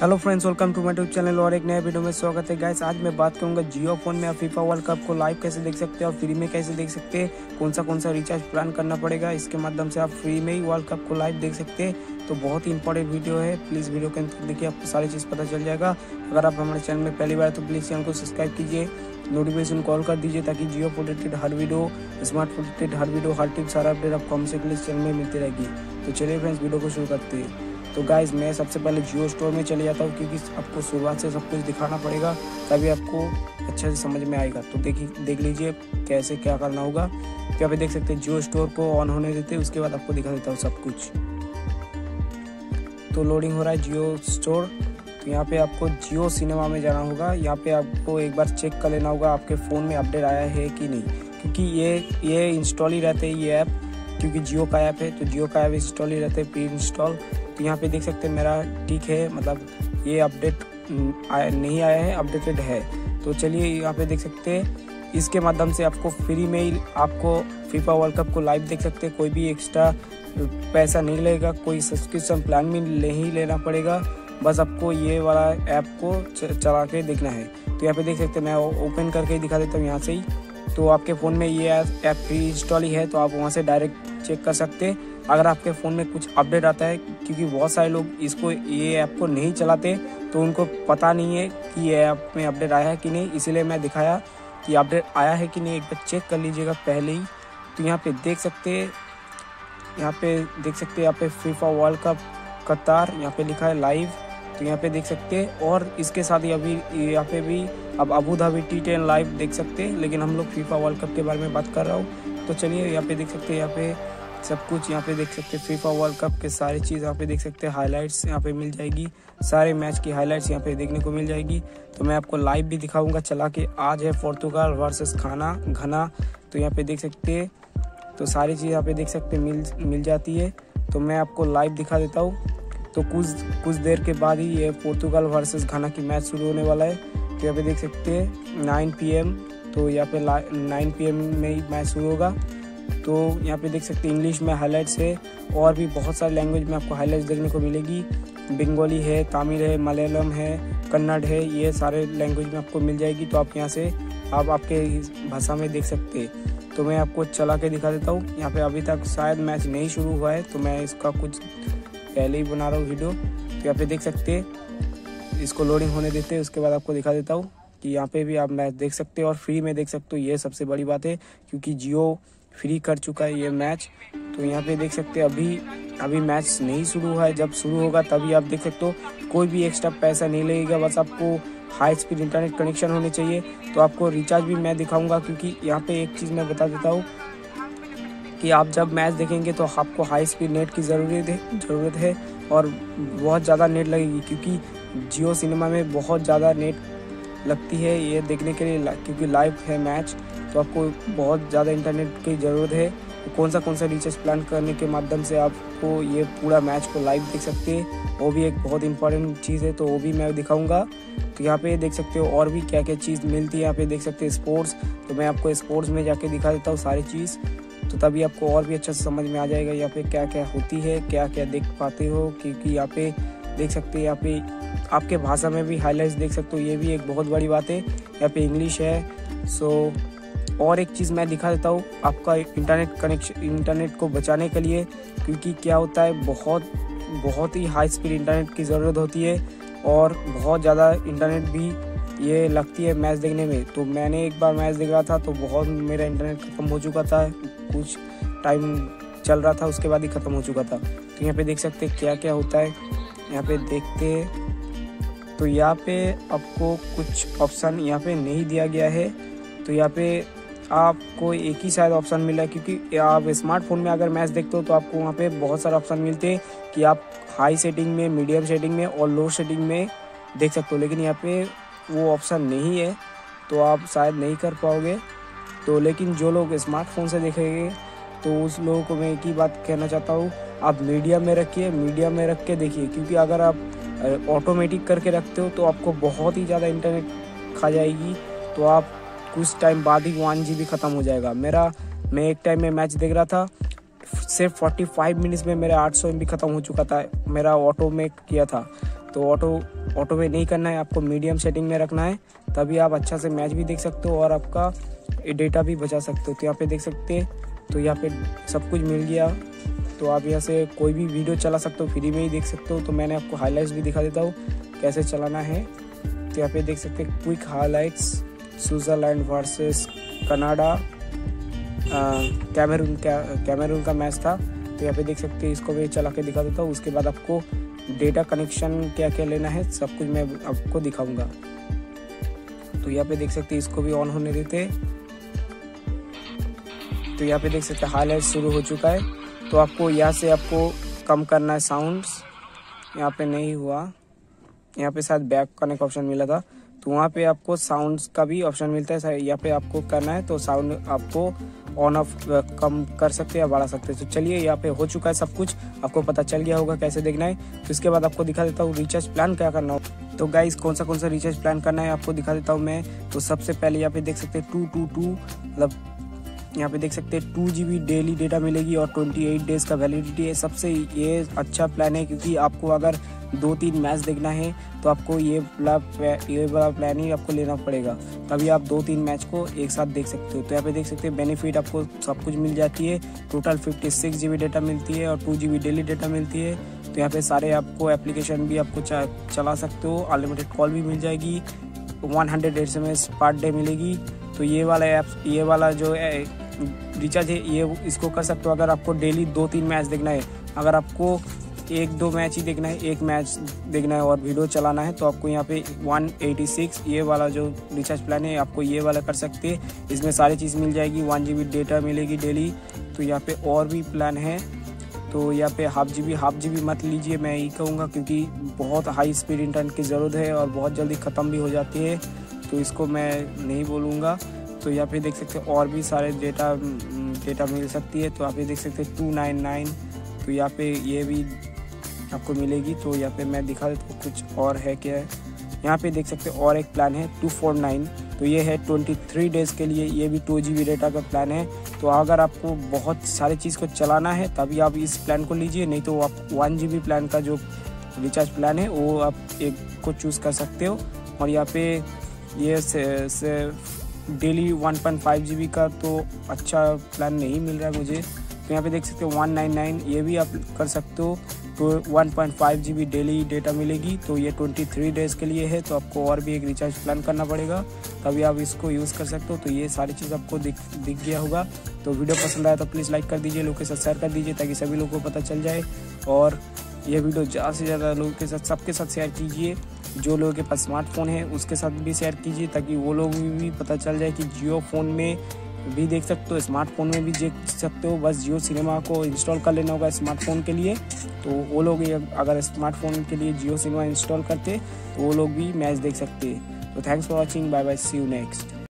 Hello friends welcome to my YouTube channel और एक नए वीडियो में स्वागत है। गाइस आज मैं बात करूँगा जियो फ़ोन में आप फीफा वर्ल्ड कप को लाइव कैसे देख सकते हैं और फ्री में कैसे देख सकते हैं। कौन सा कौन सा रिचार्ज प्लान करना पड़ेगा, इसके माध्यम से आप फ्री में ही वर्ल्ड कप को लाइव देख सकते हैं। तो बहुत ही इंपॉर्टेंट वीडियो है। प्लीज़ वीडियो के अंत देखिए, आपको सारी चीज़ पता चल जाएगा। अगर आप हमारे चैनल में पहली बार तो प्लीज़ चैनल को सब्सक्राइब कीजिए। नोटिफिकेशन कॉल कर दीजिए ताकि जियो प्रोटेक्टेड हर वीडियो स्मार्ट प्रोटेक्टेड हर वीडियो हर टिप सारा अपडेट आपको हमसे प्लीज़ चैनल में मिलती रहेगी। तो चलिए फ्रेंड्स वीडियो को शुरू करते हैं। तो गाइज़ मैं सबसे पहले जियो स्टोर में चले जाता हूँ क्योंकि आपको शुरुआत से सब कुछ दिखाना पड़ेगा, तभी आपको अच्छे से समझ में आएगा। तो देखिए देख लीजिए कैसे क्या करना होगा। तो यहाँ पे देख सकते हैं जियो स्टोर को ऑन होने देते उसके बाद आपको दिखा देता हूँ सब कुछ। तो लोडिंग हो रहा है जियो स्टोर तो यहाँ पे आपको जियो सिनेमा में जाना होगा। यहाँ पे आपको एक बार चेक कर लेना होगा आपके फ़ोन में अपडेट आया है कि नहीं। क्योंकि ये ये इंस्टॉल ही रहते हैं ये ऐप क्योंकि जियो का ऐप है तो जियो का ऐप इंस्टॉल ही रहते हैं प्री इंस्टॉल यहाँ पे देख सकते हैं मेरा ठीक है मतलब ये अपडेट नहीं आया है अपडेटेड है। तो चलिए यहाँ पे देख सकते हैं। इसके माध्यम से आपको फ्री में ही आपको फीफा वर्ल्ड कप को लाइव देख सकते हैं। कोई भी एक्स्ट्रा पैसा नहीं लगेगा, कोई सब्सक्रिप्शन प्लान भी नहीं लेना पड़ेगा। बस आपको ये वाला ऐप को चला के देखना है। तो यहाँ पे देख सकते हैं, मैं ओपन करके दिखा देता हूँ यहाँ से ही। तो आपके फ़ोन में ये ऐप प्री इंस्टॉल ही है तो आप वहाँ से डायरेक्ट चेक कर सकते हैं। अगर आपके फ़ोन में कुछ अपडेट आता है, क्योंकि बहुत सारे लोग इसको, ये ऐप को नहीं चलाते तो उनको पता नहीं है कि ये ऐप में अपडेट आया है कि नहीं। इसीलिए मैं दिखाया कि अपडेट आया है कि नहीं। एक बार चेक कर लीजिएगा पहले ही। तो यहाँ पे देख सकते यहाँ पे देख सकते यहाँ पे फीफा वर्ल्ड कप कतार यहाँ पे लिखा है लाइव तो यहाँ पे देख सकते और इसके साथ ही अभी यहाँ पे भी अब Abu Dhabi T ten live देख सकते लेकिन हम लोग फीफा वर्ल्ड कप के बारे में बात कर रहा हूँ। तो चलिए, यहाँ पे देख सकते यहाँ पे सब कुछ यहाँ पे देख सकते हैं। फीफा वर्ल्ड कप के सारी चीज़ यहाँ पे देख सकते हैं। हाईलाइट्स यहाँ पे मिल जाएगी। सारे मैच की हाईलाइट्स यहाँ पे देखने को मिल जाएगी। तो मैं आपको लाइव भी दिखाऊँगा। चला के आज है पोर्तुगाल वर्सेस खाना घना तो यहाँ पे देख सकते हैं। तो सारी चीज़ यहाँ पे देख सकते मिल मिल जाती है। तो मैं आपको लाइव दिखा देता हूँ। तो कुछ कुछ देर के बाद ही ये पोर्तुगाल वर्सेस घाना की मैच शुरू होने वाला है। तो यहाँ पे देख सकते हैं। नाइन पी तो यहाँ पे नाइन पी में ही मैच शुरू होगा। तो यहाँ पे देख सकते हैं इंग्लिश में हाईलाइट्स है और भी बहुत सारे लैंग्वेज में आपको हाईलाइट्स देखने को मिलेगी। बंगाली है तमिल है मलयालम है कन्नड़ है, ये सारे लैंग्वेज में आपको मिल जाएगी। तो आप यहाँ से आप आपके भाषा में देख सकते हैं। तो मैं आपको चला के दिखा देता हूँ। यहाँ पे अभी तक शायद मैच नहीं शुरू हुआ है तो मैं इसका कुछ पहले ही बना रहा हूँ वीडियो तो यहाँ पे देख सकते इसको लोडिंग होने देते उसके बाद आपको दिखा देता हूँ। कि यहाँ पे भी आप मैच देख सकते हो और फ्री में देख सकते हो, ये सबसे बड़ी बात है, क्योंकि जियो फ्री कर चुका है ये मैच। तो यहाँ पे देख सकते हैं, अभी अभी मैच नहीं शुरू हुआ है। जब शुरू होगा तभी आप देख सकते हो, कोई भी एक्स्ट्रा पैसा नहीं लगेगा, बस आपको हाई स्पीड इंटरनेट कनेक्शन होने चाहिए। तो आपको रिचार्ज भी मैं दिखाऊँगा, क्योंकि यहाँ पे एक चीज़ मैं बता देता हूँ कि आप जब मैच देखेंगे तो आपको हाई स्पीड नेट की ज़रूरत है ज़रूरत है और बहुत ज़्यादा नेट लगेगी, क्योंकि जियो सिनेमा में बहुत ज़्यादा नेट लगती है ये देखने के लिए क्योंकि लाइव है मैच तो आपको बहुत ज़्यादा इंटरनेट की ज़रूरत है। कौन सा कौन सा रिचार्ज प्लान करने के माध्यम से आपको ये पूरा मैच को लाइव देख सकते हैं, वो भी एक बहुत इंपॉर्टेंट चीज़ है तो वो भी मैं दिखाऊँगा। तो यहाँ पे देख सकते हो और भी क्या क्या चीज़ मिलती है, यहाँ पे देख सकते हैं स्पोर्ट्स तो मैं आपको स्पोर्ट्स में जाके दिखा देता हूँ सारी चीज़। तो तभी आपको और भी अच्छा समझ में आ जाएगा यहाँ पे क्या क्या होती है क्या क्या देख पाते हो, क्योंकि यहाँ पे देख सकते हैं, यहाँ पे आपके भाषा में भी हाईलाइट्स देख सकते हो, ये भी एक बहुत बड़ी बात है। यहाँ पे इंग्लिश है सो और एक चीज़ मैं दिखा देता हूँ आपका इंटरनेट कनेक्शन इंटरनेट को बचाने के लिए, क्योंकि क्या होता है, बहुत बहुत ही हाई स्पीड इंटरनेट की ज़रूरत होती है और बहुत ज़्यादा इंटरनेट भी ये लगती है मैच देखने में। तो मैंने एक बार मैच देख रहा था तो बहुत मेरा इंटरनेट ख़त्म हो चुका था, कुछ टाइम चल रहा था, उसके बाद ही ख़त्म हो चुका था। तो यहाँ पे देख सकते क्या क्या होता है। यहाँ पे देखते तो यहाँ पे आपको कुछ ऑप्शन यहाँ पे नहीं दिया गया है। तो यहाँ पे आपको एक ही शायद ऑप्शन मिला क्योंकि आप स्मार्टफ़ोन में अगर मैच देखते हो तो आपको वहाँ पे बहुत सारे ऑप्शन मिलते हैं कि आप हाई सेटिंग में मीडियम सेटिंग में और लो सेटिंग में देख सकते हो। लेकिन यहाँ पे वो ऑप्शन नहीं है तो आप शायद नहीं कर पाओगे। तो लेकिन जो लोग स्मार्टफ़ोन से देखेंगे तो उस लोगों को मैं एक ही बात कहना चाहता हूँ, आप मीडिया में रखिए मीडिया में रख के देखिए। क्योंकि अगर आप ऑटोमेटिक करके रखते हो तो आपको बहुत ही ज़्यादा इंटरनेट खा जाएगी। तो आप कुछ टाइम बाद ही वन जी ख़त्म हो जाएगा। मेरा, मैं एक टाइम में मैच देख रहा था, सिर्फ़ फोर्टी फाइव मिनट्स में मेरा आठ सौ एम ख़त्म हो चुका था। मेरा ऑटो में किया था। तो ऑटो ऑटो में नहीं करना है, आपको मीडियम सेटिंग में रखना है। तभी आप अच्छा से मैच भी देख सकते हो और आपका डेटा भी बचा सकते हो। तो यहाँ पे देख सकते तो यहाँ पे सब कुछ मिल गया। तो आप यहाँ से कोई भी वीडियो चला सकते हो, फ्री में ही देख सकते हो। तो मैंने आपको हाईलाइट्स भी दिखा देता हूँ, कैसे चलाना है। तो यहाँ पे देख सकते हैं quick highlights Switzerland versus Canada Cameroon Cameroon का मैच था। तो यहाँ पे देख सकते हैं, इसको भी चला के दिखा देता हूँ। उसके बाद आपको डेटा कनेक्शन क्या क्या लेना है, सब कुछ मैं आपको दिखाऊँगा। तो यहाँ पे देख सकते हैं, इसको भी ऑन होने देते। तो यहाँ पे देख सकते हैं हाईलाइट शुरू हो चुका है। तो आपको यहाँ से आपको कम करना है साउंड्स यहाँ पे नहीं हुआ। यहाँ पे शायद बैक करने का ऑप्शन मिला था। तो वहाँ पे आपको साउंड्स का भी ऑप्शन मिलता है। यहाँ पे आपको करना है तो साउंड आपको ऑन ऑफ़ कम कर सकते हैं या बढ़ा सकते हैं। तो चलिए यहाँ पे हो चुका है सब कुछ। आपको पता चल गया होगा कैसे देखना है। तो इसके बाद आपको दिखा देता हूँ रिचार्ज प्लान क्या करना हो। तो गाइस कौन सा कौन सा रिचार्ज प्लान करना है आपको दिखा देता हूँ मैं। तो सबसे पहले यहाँ पे देख सकते हैं टू टू टू मतलब यहाँ पे देख सकते हैं टू जी डेली डेटा मिलेगी और ट्वेंटी एट डेज़ का वैलिडिटी है। सबसे ये अच्छा प्लान है क्योंकि आपको अगर दो तीन मैच देखना है तो आपको ये वाला ये वाला प्लान ही आपको लेना पड़ेगा। तभी आप दो तीन मैच को एक साथ देख सकते हो। तो यहाँ पे देख सकते हैं बेनिफिट आपको सब कुछ मिल जाती है। Total fifty six G data मिलती है और टू जी डेली डेटा मिलती है। तो यहाँ पे सारे आपको एप्लीकेशन भी आपको चला सकते हो। अनलिमिटेड कॉल भी मिल जाएगी। One hundred S M S per day मिलेगी। तो ये वाला ऐप ये वाला जो रिचार्ज है, ये इसको कर सकते हो। अगर आपको डेली दो तीन मैच देखना है, अगर आपको एक दो मैच ही देखना है, एक मैच देखना है और वीडियो चलाना है तो आपको यहाँ पे 186 ये वाला जो रिचार्ज प्लान है, आपको ये वाला कर सकते हैं। इसमें सारी चीज़ मिल जाएगी, वन जी डेटा मिलेगी डेली। तो यहाँ पे और भी प्लान है। तो यहाँ पे half G B half G B मत लीजिए, मैं यही कहूँगा, क्योंकि बहुत हाई स्पीड इंटरनेट की ज़रूरत है और बहुत जल्दी ख़त्म भी हो जाती है। तो इसको मैं नहीं बोलूँगा। तो यहाँ पे देख सकते हैं और भी सारे डेटा डेटा मिल सकती है। तो आप ये देख सकते हैं टू नाइन नाइन तो यहाँ पे ये भी आपको मिलेगी। तो यहाँ पे मैं दिखा देता हूँ कुछ और है क्या है। यहाँ पे देख सकते हैं और एक प्लान है टू फोर नाइन तो ये है ट्वेंटी थ्री डेज़ के लिए ये भी टू जी बी डेटा का प्लान है। तो अगर आपको बहुत सारी चीज़ को चलाना है तभी आप इस प्लान को लीजिए। नहीं तो आप वन जी बी प्लान का जो रिचार्ज प्लान है वो आप एक को चूज़ कर सकते हो। और यहाँ पे ये से, से डेली 1.5 जीबी का तो अच्छा प्लान नहीं मिल रहा है मुझे। तो यहाँ पे देख सकते हो 199 ये भी आप कर सकते हो। तो 1.5 जीबी डेली डेटा मिलेगी तो ये 23 डेज़ के लिए है तो आपको और भी एक रिचार्ज प्लान करना पड़ेगा। तभी आप इसको यूज़ कर सकते हो तो ये सारी चीज़ आपको दिख दिख गया होगा। तो वीडियो पसंद आया तो प्लीज़ लाइक कर दीजिए, लोगों के साथ शेयर कर दीजिए, ताकि सभी लोगों को पता चल जाए। और ये वीडियो ज़्यादा से ज़्यादा लोगों के साथ सबके साथ शेयर कीजिए। जो लोगों के पास स्मार्टफ़ोन है, उसके साथ भी शेयर कीजिए, ताकि वो लोग भी पता चल जाए कि जियो फ़ोन में भी देख सकते हो स्मार्टफ़ोन में भी देख सकते हो। बस जियो सिनेमा को इंस्टॉल कर लेना होगा स्मार्टफ़ोन के लिए। तो वो लोग अगर स्मार्टफ़ोन के लिए जियो सिनेमा इंस्टॉल करते तो वो लोग भी मैच देख सकते। तो thanks for watching bye bye see you next